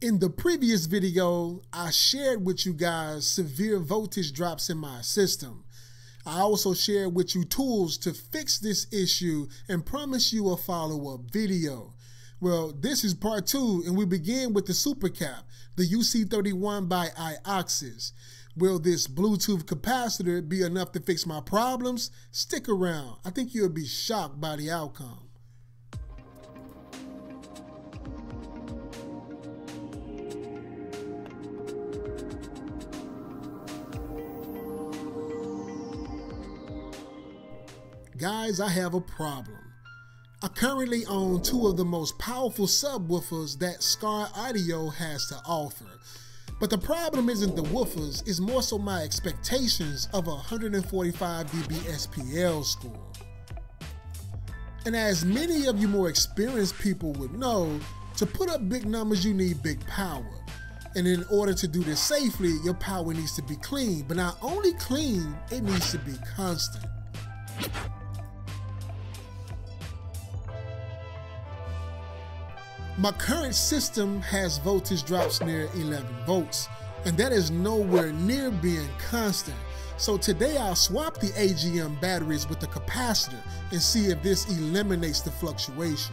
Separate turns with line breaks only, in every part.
In the previous video, I shared with you guys severe voltage drops in my system. I also shared with you tools to fix this issue and promise you a follow-up video. Well, this is part two, and we begin with the SuperCap, the UC31 by IOXUS. Will this Bluetooth capacitor be enough to fix my problems? Stick around. I think you'll be shocked by the outcome. Guys, I have a problem. I currently own two of the most powerful subwoofers that Skar Audio has to offer. But the problem isn't the woofers, it's more so my expectations of a 145 dB SPL score. And as many of you more experienced people would know, to put up big numbers you need big power. And in order to do this safely, your power needs to be clean. But not only clean, it needs to be constant. My current system has voltage drops near 11 volts, and that is nowhere near being constant. So today I'll swap the AGM batteries with the capacitor and see if this eliminates the fluctuations.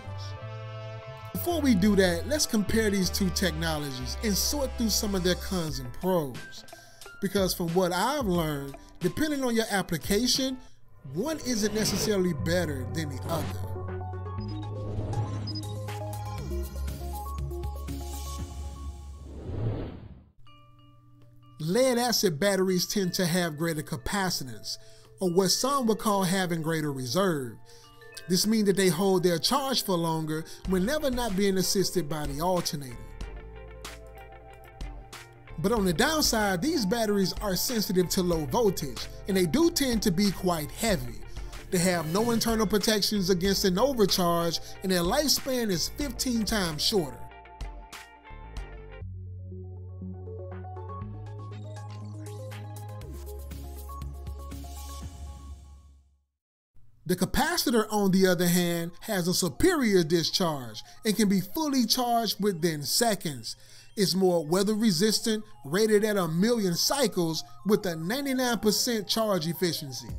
Before we do that, let's compare these two technologies and sort through some of their cons and pros. Because from what I've learned, depending on your application, one isn't necessarily better than the other. Lead acid batteries tend to have greater capacitance, or what some would call having greater reserve. This means that they hold their charge for longer whenever not being assisted by the alternator. But on the downside, these batteries are sensitive to low voltage, and they do tend to be quite heavy. They have no internal protections against an overcharge, and their lifespan is 15 times shorter. The capacitor, on the other hand, has a superior discharge and can be fully charged within seconds. It's more weather resistant, rated at a million cycles with a 99% charge efficiency.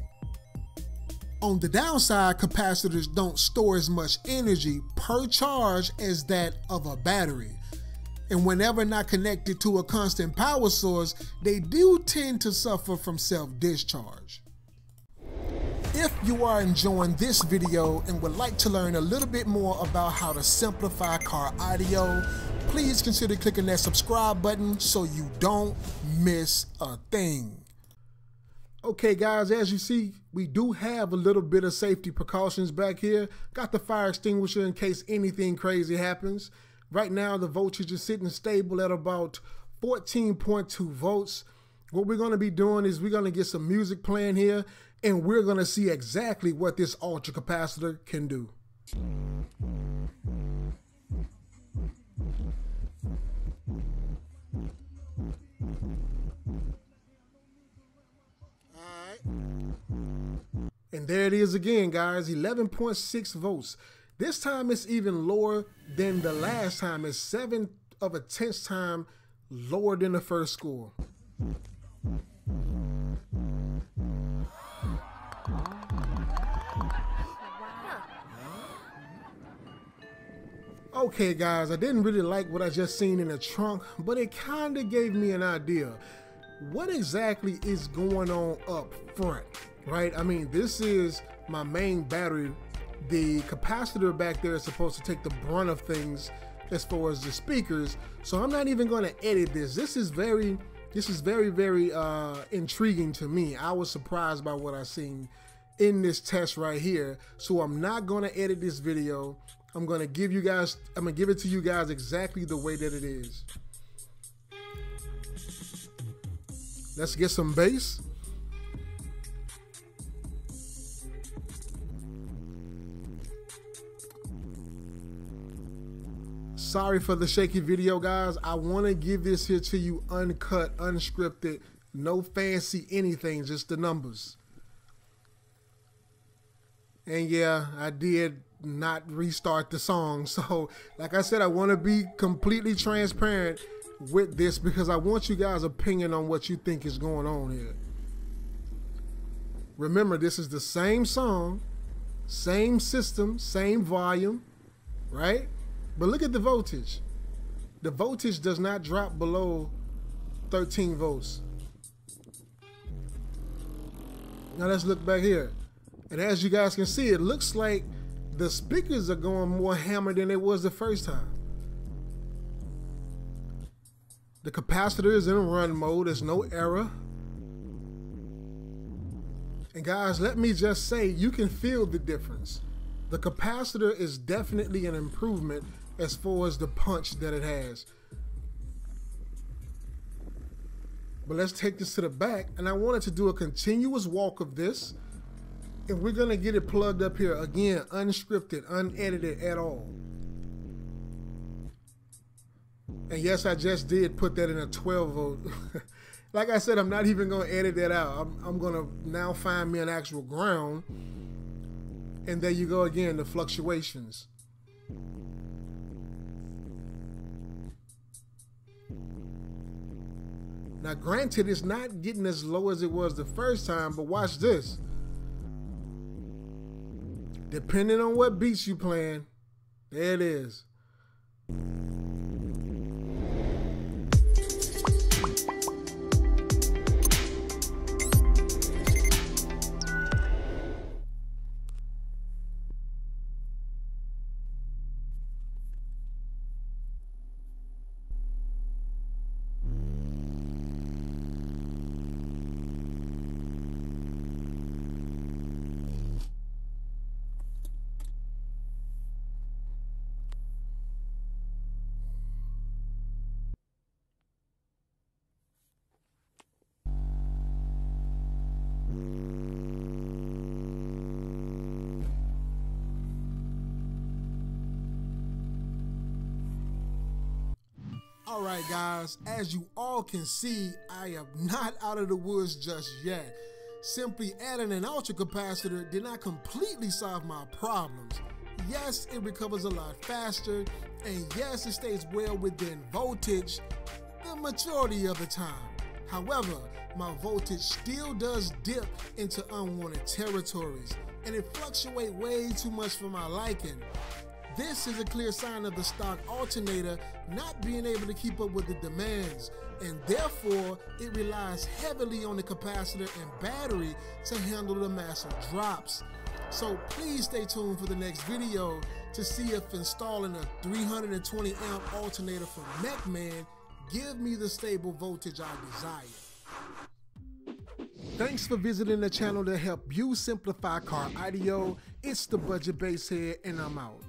On the downside, capacitors don't store as much energy per charge as that of a battery. And whenever not connected to a constant power source, they do tend to suffer from self-discharge. If you are enjoying this video and would like to learn a little bit more about how to simplify car audio, please consider clicking that subscribe button so you don't miss a thing. Okay guys, as you see, we do have a little bit of safety precautions back here. Got the fire extinguisher in case anything crazy happens. Right now the voltage is sitting stable at about 14.2 volts. What we're going to be doing is we're going to get some music playing here and we're going to see exactly what this ultra capacitor can do. And there it is again, guys, 11.6 volts. This time it's even lower than the last time. It's seven of a tenth time lower than the first score. Okay guys, I didn't really like what I just seen in the trunk, but it kinda gave me an idea. What exactly is going on up front, right? I mean, this is my main battery. The capacitor back there is supposed to take the brunt of things as far as the speakers. So I'm not even gonna edit this. This is very, this is very, very uh, intriguing to me. I was surprised by what I seen in this test right here. So I'm not gonna edit this video. I'm gonna give you guys, I'm gonna give it to you guys exactly the way that it is. Let's get some bass. Sorry for the shaky video, guys. I want to give this here to you uncut, unscripted, no fancy anything, just the numbers. And yeah, I did not restart the song. So, like I said, I want to be completely transparent with this because I want you guys' opinion on what you think is going on here. Remember, this is the same song, same system, same volume, right? But look at the voltage. The voltage does not drop below 13 volts. Now let's look back here. And as you guys can see, it looks like the speakers are going more hammered than it was the first time. The capacitor is in run mode. There's no error. And guys, let me just say, you can feel the difference. The capacitor is definitely an improvement as far as the punch that it has. But let's take this to the back. And I wanted to do a continuous walk of this. And we're to get it plugged up here. Again, unscripted, unedited at all. And yes, I just did put that in a 12 volt. like I said, I'm not even to edit that out. I'm, I'm to now find me an actual ground. And there you go again, the fluctuations. Now, granted, it's not getting as low as it was the first time, but watch this. Depending on what beats you playing, there it is. All right, guys, as you all can see, I am not out of the woods just yet. Simply adding an ultra capacitor did not completely solve my problems. Yes, it recovers a lot faster, and yes, it stays well within voltage the majority of the time. However, my voltage still does dip into unwanted territories, and it fluctuates way too much for my liking. This is a clear sign of the stock alternator not being able to keep up with the demands, and therefore it relies heavily on the capacitor and battery to handle the massive drops. So please stay tuned for the next video to see if installing a 320 amp alternator from MechMan give me the stable voltage I desire. Thanks for visiting the channel to help you simplify car audio. It's the BudgetBassHead and I'm out.